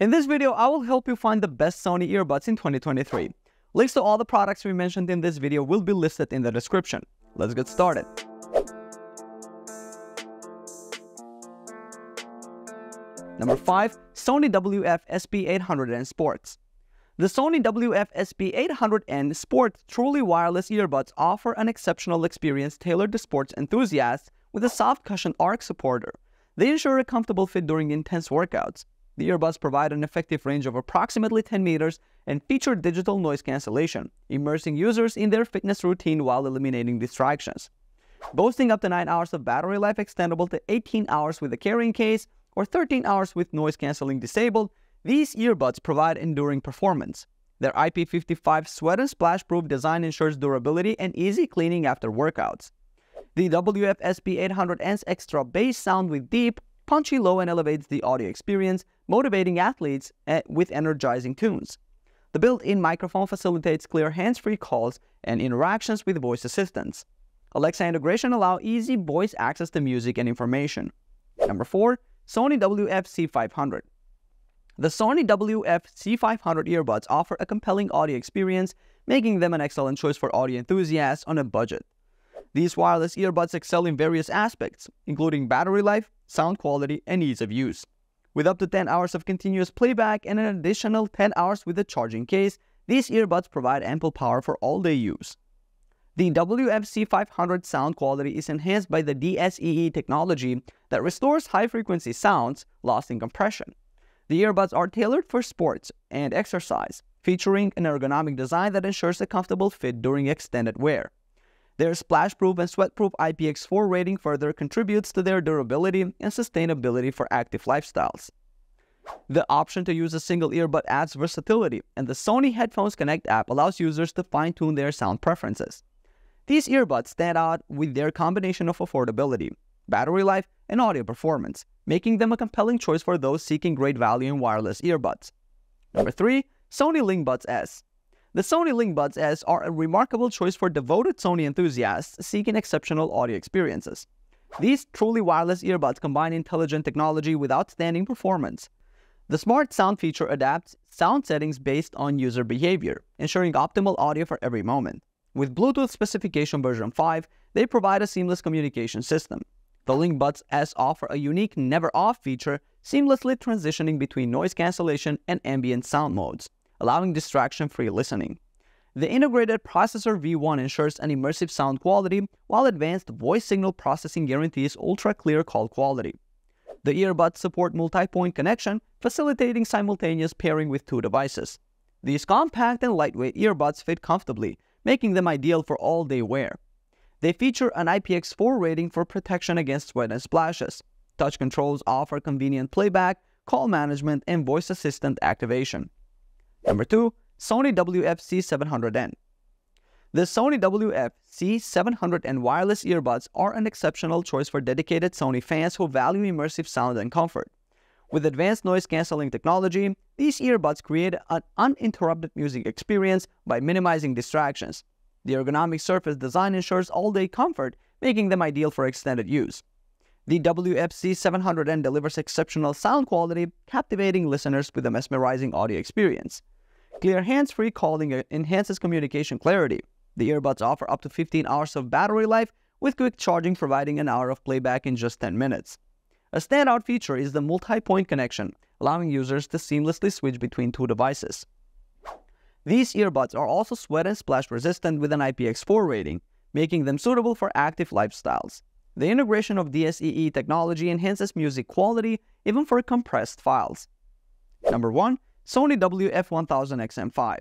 In this video, I will help you find the best Sony earbuds in 2023. Links to all the products we mentioned in this video will be listed in the description. Let's get started. Number 5. Sony WF-SP800N Sports The Sony WF-SP800N Sports truly wireless earbuds offer an exceptional experience tailored to sports enthusiasts with a soft cushion arc supporter. They ensure a comfortable fit during intense workouts. The earbuds provide an effective range of approximately 10 meters and feature digital noise cancellation, immersing users in their fitness routine while eliminating distractions. Boasting up to 9 hours of battery life extendable to 18 hours with a carrying case or 13 hours with noise cancelling disabled, these earbuds provide enduring performance. Their IP55 sweat and splash proof design ensures durability and easy cleaning after workouts. The WF-SP800N's extra bass sound with deep, punchy low and elevates the audio experience, motivating athletes with energizing tunes. The built-in microphone facilitates clear hands-free calls and interactions with voice assistants. Alexa integration allow easy voice access to music and information. Number 4. Sony WF-C500 The Sony WF-C500 earbuds offer a compelling audio experience, making them an excellent choice for audio enthusiasts on a budget. These wireless earbuds excel in various aspects, including battery life, sound quality, and ease of use. With up to 10 hours of continuous playback and an additional 10 hours with a charging case, these earbuds provide ample power for all-day use. The WF-C500 sound quality is enhanced by the DSEE technology that restores high-frequency sounds lost in compression. The earbuds are tailored for sports and exercise, featuring an ergonomic design that ensures a comfortable fit during extended wear. Their splash-proof and sweat-proof IPX4 rating further contributes to their durability and sustainability for active lifestyles. The option to use a single earbud adds versatility, and the Sony Headphones Connect app allows users to fine-tune their sound preferences. These earbuds stand out with their combination of affordability, battery life, and audio performance, making them a compelling choice for those seeking great value in wireless earbuds. Number 3. Sony LinkBuds S the Sony LinkBuds S are a remarkable choice for devoted Sony enthusiasts seeking exceptional audio experiences. These truly wireless earbuds combine intelligent technology with outstanding performance. The Smart Sound feature adapts sound settings based on user behavior, ensuring optimal audio for every moment. With Bluetooth specification version 5, they provide a seamless communication system. The LinkBuds S offer a unique never off feature, seamlessly transitioning between noise cancellation and ambient sound modes allowing distraction-free listening. The integrated processor V1 ensures an immersive sound quality, while advanced voice signal processing guarantees ultra-clear call quality. The earbuds support multi-point connection, facilitating simultaneous pairing with two devices. These compact and lightweight earbuds fit comfortably, making them ideal for all-day wear. They feature an IPX4 rating for protection against sweat and splashes. Touch controls offer convenient playback, call management, and voice assistant activation. Number 2. Sony WF-C700N The Sony WF-C700N wireless earbuds are an exceptional choice for dedicated Sony fans who value immersive sound and comfort. With advanced noise cancelling technology, these earbuds create an uninterrupted music experience by minimizing distractions. The ergonomic surface design ensures all-day comfort, making them ideal for extended use. The WF-C700N delivers exceptional sound quality, captivating listeners with a mesmerizing audio experience. Clear hands-free calling enhances communication clarity. The earbuds offer up to 15 hours of battery life, with quick charging providing an hour of playback in just 10 minutes. A standout feature is the multi-point connection, allowing users to seamlessly switch between two devices. These earbuds are also sweat and splash resistant with an IPX4 rating, making them suitable for active lifestyles. The integration of DSEE technology enhances music quality even for compressed files. Number 1. Sony WF-1000XM5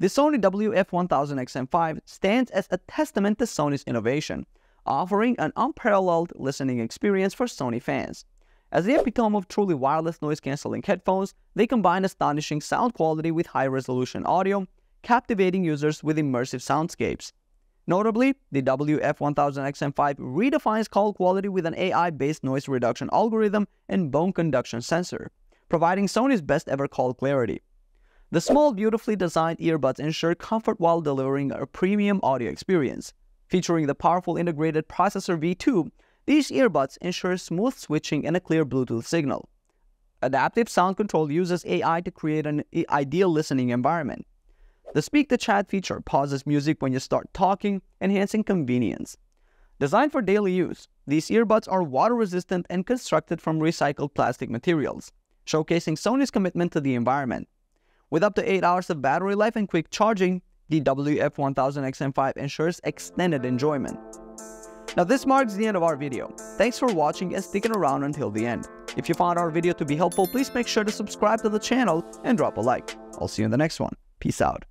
The Sony WF-1000XM5 stands as a testament to Sony's innovation, offering an unparalleled listening experience for Sony fans. As the epitome of truly wireless noise-canceling headphones, they combine astonishing sound quality with high-resolution audio, captivating users with immersive soundscapes. Notably, the WF-1000XM5 redefines call quality with an AI-based noise reduction algorithm and bone conduction sensor providing Sony's best ever call clarity. The small, beautifully designed earbuds ensure comfort while delivering a premium audio experience. Featuring the powerful integrated processor V2, these earbuds ensure smooth switching and a clear Bluetooth signal. Adaptive Sound Control uses AI to create an ideal listening environment. The Speak to Chat feature pauses music when you start talking, enhancing convenience. Designed for daily use, these earbuds are water resistant and constructed from recycled plastic materials, showcasing Sony's commitment to the environment. With up to 8 hours of battery life and quick charging, the WF-1000XM5 ensures extended enjoyment. Now this marks the end of our video. Thanks for watching and sticking around until the end. If you found our video to be helpful, please make sure to subscribe to the channel and drop a like. I'll see you in the next one. Peace out.